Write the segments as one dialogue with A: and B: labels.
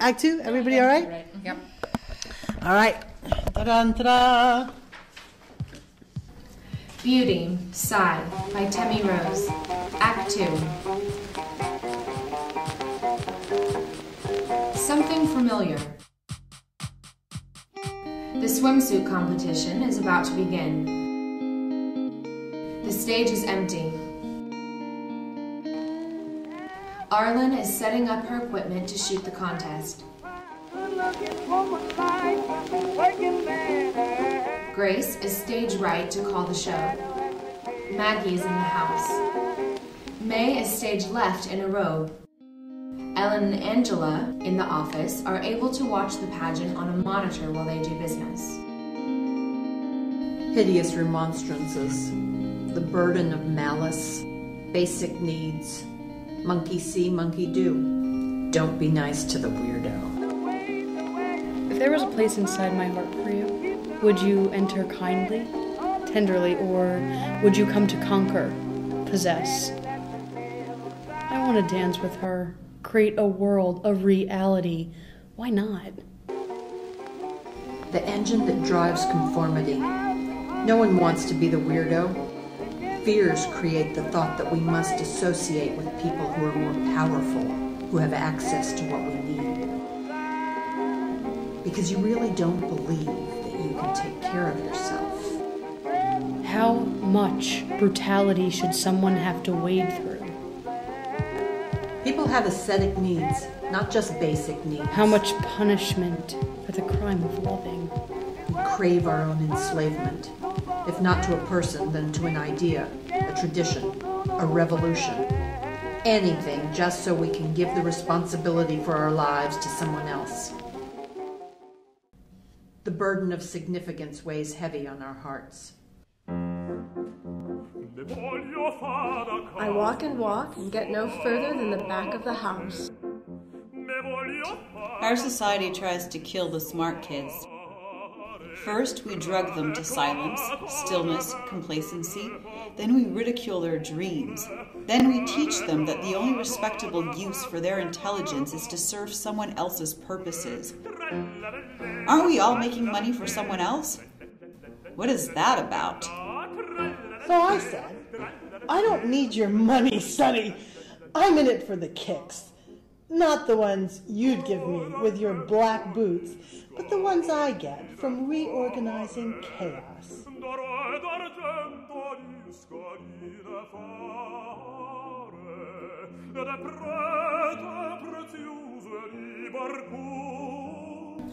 A: Act two, everybody all right?
B: Right. Yep.
A: All right. Ta-da, ta-da.
C: Beauty, Sigh by Temi Rose. Act 2. Something familiar. The swimsuit competition is about to begin. The stage is empty. Arlen is setting up her equipment to shoot the contest. Grace is stage right to call the show. Maggie is in the house. May is stage left in a robe. Ellen and Angela, in the office, are able to watch the pageant on a monitor while they do business.
D: Hideous remonstrances, the burden of malice, basic needs, monkey see, monkey do. Don't be nice to the weirdo.
E: If there was a place inside my heart for you, would you enter kindly, tenderly, or would you come to conquer, possess? I want to dance with her, create a world, a reality. Why not?
D: The engine that drives conformity. No one wants to be the weirdo. Fears create the thought that we must associate with people who are more powerful, who have access to what we need. Because you really don't believe that you can take care of yourself.
E: How much brutality should someone have to wade through?
D: People have ascetic needs, not just basic needs.
E: How much punishment for the crime of loving?
D: We crave our own enslavement, if not to a person, then to an idea, a tradition, a revolution. Anything just so we can give the responsibility for our lives to someone else. The burden of significance weighs heavy on our hearts.
F: I walk and walk and get no further than the back of the house.
G: Our society tries to kill the smart kids. First, we drug them to silence, stillness, complacency. Then we ridicule their dreams. Then we teach them that the only respectable use for their intelligence is to serve someone else's purposes. Aren't we all making money for someone else? What is that about?
A: So I said, I don't need your money, Sonny. I'm in it for the kicks. Not the ones you'd give me with your black boots, but the ones I get from reorganizing chaos.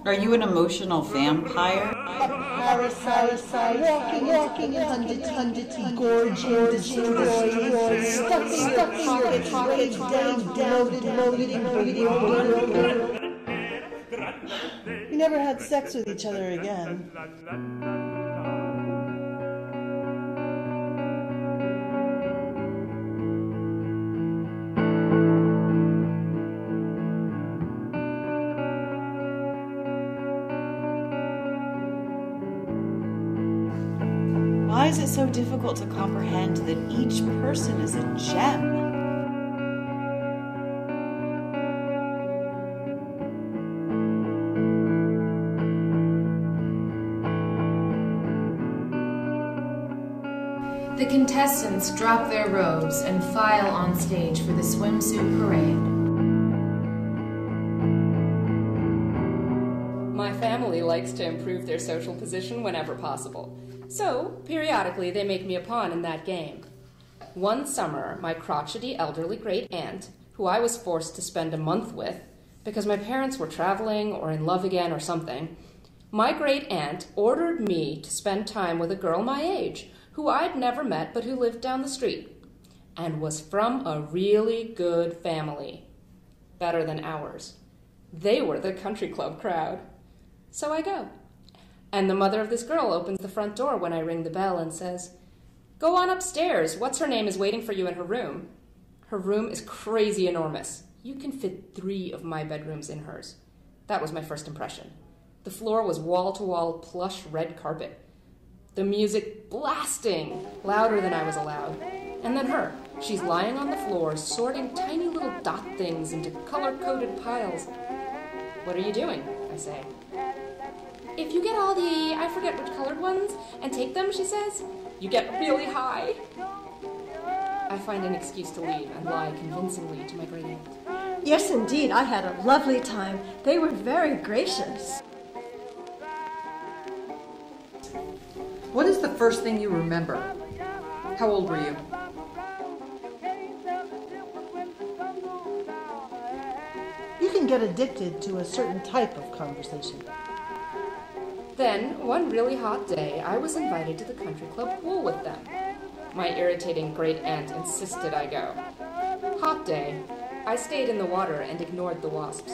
G: Are you an emotional vampire?
A: Parasite, walking, walking, hundred, hundred, gorging, stuffing, stuffing your pockets, down, down, loaded, loaded, loaded. We never had sex with each other again.
G: Is it so difficult to comprehend that each person is a gem?
C: The contestants drop their robes and file on stage for the swimsuit parade.
H: My family likes to improve their social position whenever possible, so periodically they make me a pawn in that game. One summer, my crotchety elderly great aunt, who I was forced to spend a month with because my parents were traveling or in love again or something, my great aunt ordered me to spend time with a girl my age who I'd never met but who lived down the street and was from a really good family. Better than ours. They were the country club crowd. So I go. And the mother of this girl opens the front door when I ring the bell and says, Go on upstairs. What's her name is waiting for you in her room. Her room is crazy enormous. You can fit three of my bedrooms in hers. That was my first impression. The floor was wall to wall plush red carpet. The music blasting, louder than I was allowed. And then her. She's lying on the floor, sorting tiny little dot things into color coded piles. What are you doing? I say. If you get all the, I forget which colored ones, and take them, she says, you get really high. I find an excuse to leave and lie convincingly to my great aunt.
F: Yes, indeed, I had a lovely time. They were very gracious.
D: What is the first thing you remember? How old were you?
A: You can get addicted to a certain type of conversation.
H: Then, one really hot day, I was invited to the country club pool with them. My irritating great aunt insisted I go. Hot day. I stayed in the water and ignored the wasps.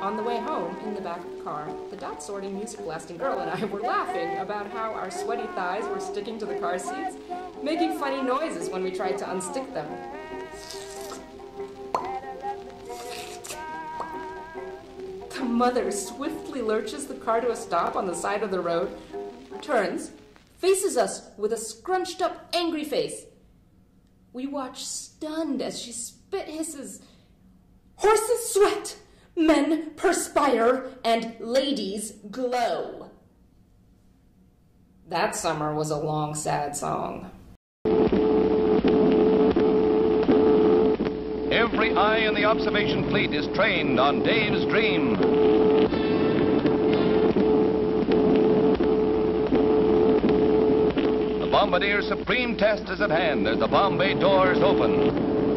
H: On the way home, in the back of the car, the dot sorting music blasting girl and I were laughing about how our sweaty thighs were sticking to the car seats, making funny noises when we tried to unstick them. Mother swiftly lurches the car to a stop on the side of the road, turns, faces us with a scrunched up, angry face. We watch stunned as she spit hisses. Horses sweat, men perspire, and ladies glow. That summer was a long, sad song.
B: Every eye in the observation fleet is trained on Dave's dream. The Bombardier's supreme test is at hand as the bomb bay doors open.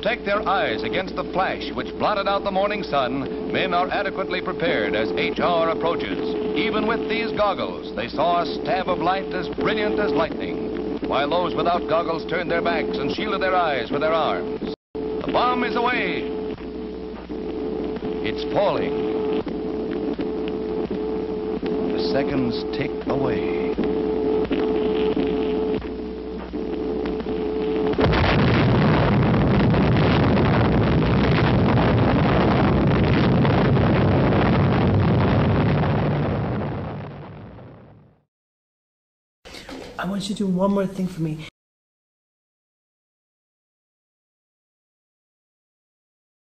B: Protect their eyes against the flash which blotted out the morning sun, men are adequately prepared as HR approaches. Even with these goggles, they saw a stab of light as brilliant as lightning, while those without goggles turned their backs and shielded their eyes with their arms. The bomb is away. It's falling. The seconds tick away.
A: I want you to do one more thing for me.